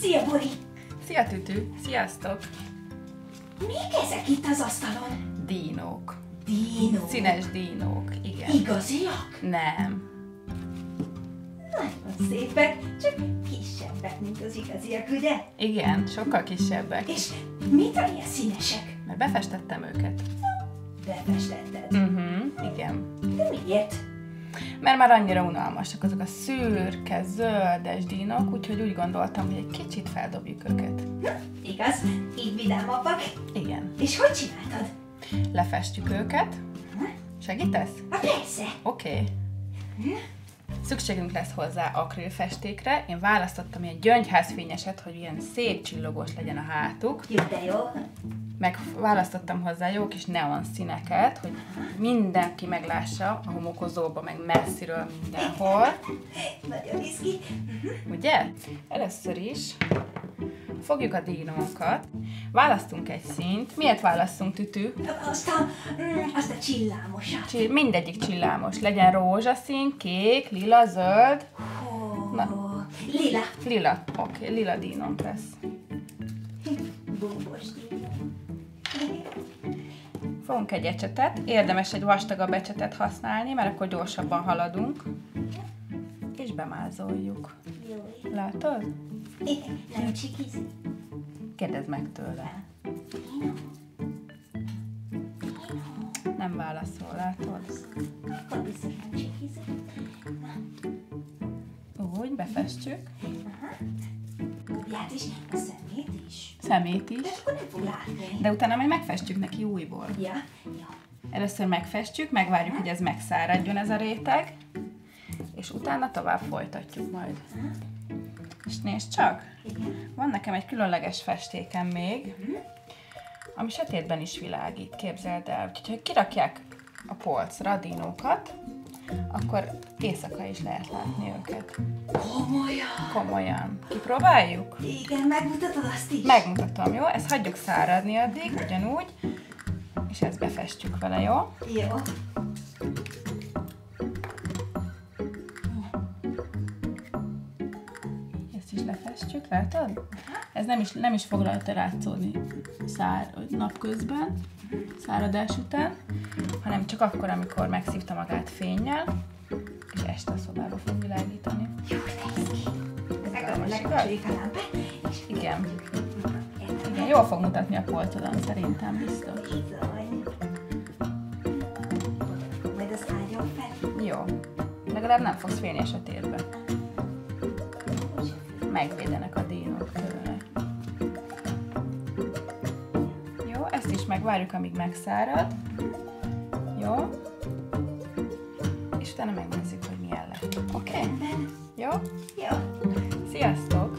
Szia, Bori! Szia, Tütű! Sziasztok! Még ezek itt az asztalon? Dínók. Dínók? Színes dínók, igen. Igaziak? Nem. Nagyon szépek, csak kisebbek, mint az igaziak, ugye? Igen, sokkal kisebbek. És mitől ilyen színesek? Mert befestettem őket. Befestetted? Mhm, uh-huh, igen. De miért? Mert már annyira unalmasak azok a szürke, zöldes dínok, úgyhogy úgy gondoltam, hogy egy kicsit feldobjuk őket. Igaz? Így vidámabbak. Igen. És hogy csináltad? Lefestjük őket. Segítesz? Hát persze. Oké. Okay. Szükségünk lesz hozzá akrilfestékre. Én választottam ilyen gyöngyházfényeset, hogy ilyen szép csillogós legyen a hátuk. Jó, de jó. Meg választottam hozzá jó kis neon színeket, hogy mindenki meglássa a homokozóba, meg messziről mindenhol. Nagyon izgi. Ugye? Először is fogjuk a dínókat, választunk egy színt. Miért választunk tütű? Azt a, mm, azt a csillámosat. Csi- mindegyik csillámos. Legyen rózsaszín, kék, lila, zöld. Ó, Na. lila. Lila. Oké, okay, lila dínónk lesz. Fogunk egy ecsetet. Érdemes egy vastagabb ecsetet használni, mert akkor gyorsabban haladunk. És bemázoljuk. Jó. Látod? Igen, nem csikiz. Kérdezd meg tőle. Nem válaszol, látod? Akkor biztos nem csikizik. Úgy, befestjük. Aha. Is, a szemét is. Szemét is. De akkor nem fog látni. De utána majd megfestjük neki újból. Ja, ja. Először megfestjük, megvárjuk, hogy ez megszáradjon ez a réteg, és utána tovább folytatjuk majd. És nézd csak, van nekem egy különleges festékem még, ami sötétben is világít, képzeld el. Úgyhogy ha kirakják a polcra a dinókat, akkor éjszaka is lehet látni őket. Komolyan. Komolyan. Kipróbáljuk? Igen, megmutatod azt is? Megmutatom, jó? Ezt hagyjuk száradni addig, ugyanúgy, és ezt befestjük vele, jó? Jó. Lefestjük, látod? Ez nem is, nem is fog rajta látszódni szár, napközben, száradás után, hanem csak akkor, amikor megszívta magát fénnyel, és este a szobába fog világítani. Jó, de izgi. Izgalmas, Lekapcsoljuk a lámpát, és Igen, igen, jól fog mutatni a polcodon, szerintem biztos. Bizony. Majd az álljon fel. Jó. Legalább nem fogsz félni a sötétbe. Megvédenek a dinók tőle. Jó, ezt is megvárjuk, amíg megszárad. Jó? És utána megnézzük, hogy milyen lett. Oké? Okay? Jó? Jó. Sziasztok!